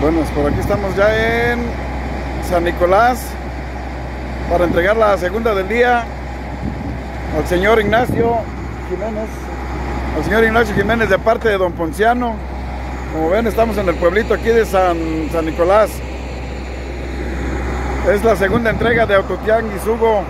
Bueno, pues por aquí estamos ya en San Nicolás para entregar la segunda del día al señor Ignacio Jiménez, al señor Ignacio Jiménez de parte de Don Ponciano. Como ven, estamos en el pueblito aquí de San, San Nicolás. Es la segunda entrega de Autotianguis Hugo.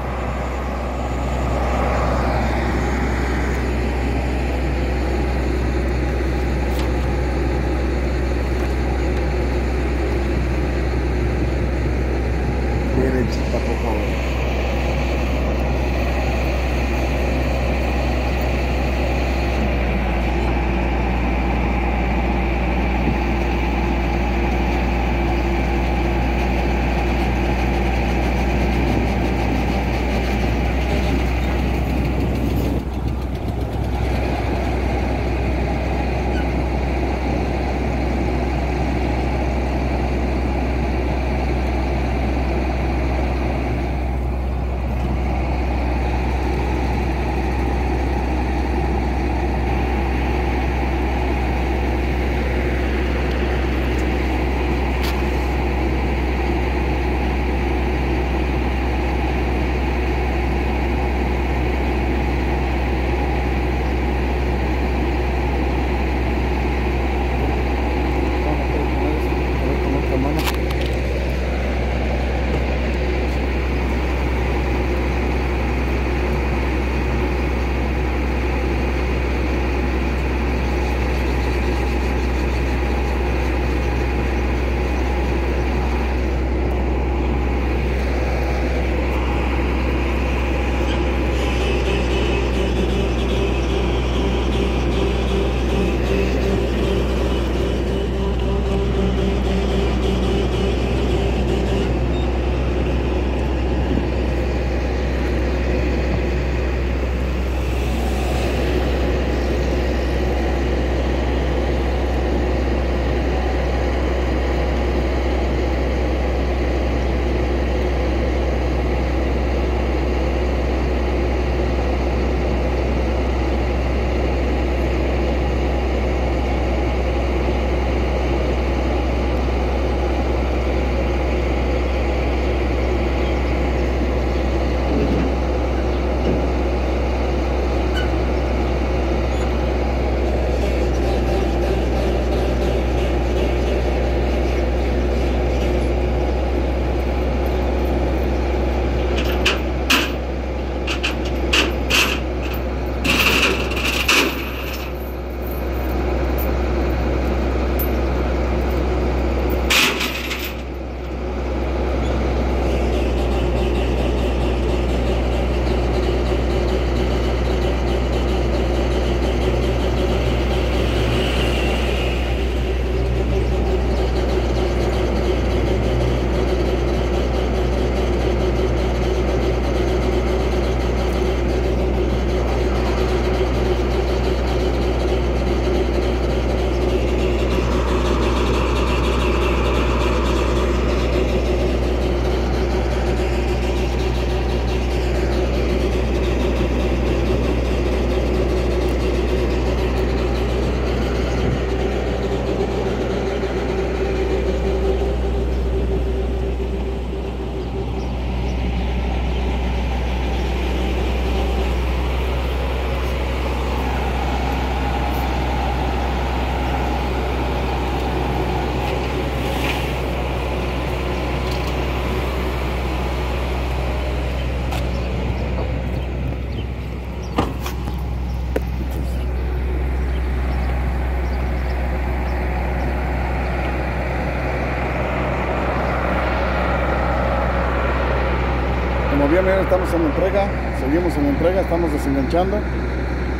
Estamos en entrega, seguimos en entrega, estamos desenganchando,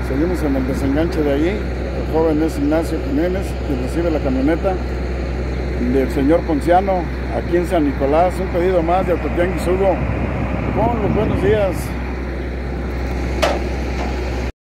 seguimos en el desenganche de allí. El joven es Ignacio Jiménez, quien recibe la camioneta del señor Ponciano aquí en San Nicolás. Un pedido más de Autotianguis Hugo. Buenos días.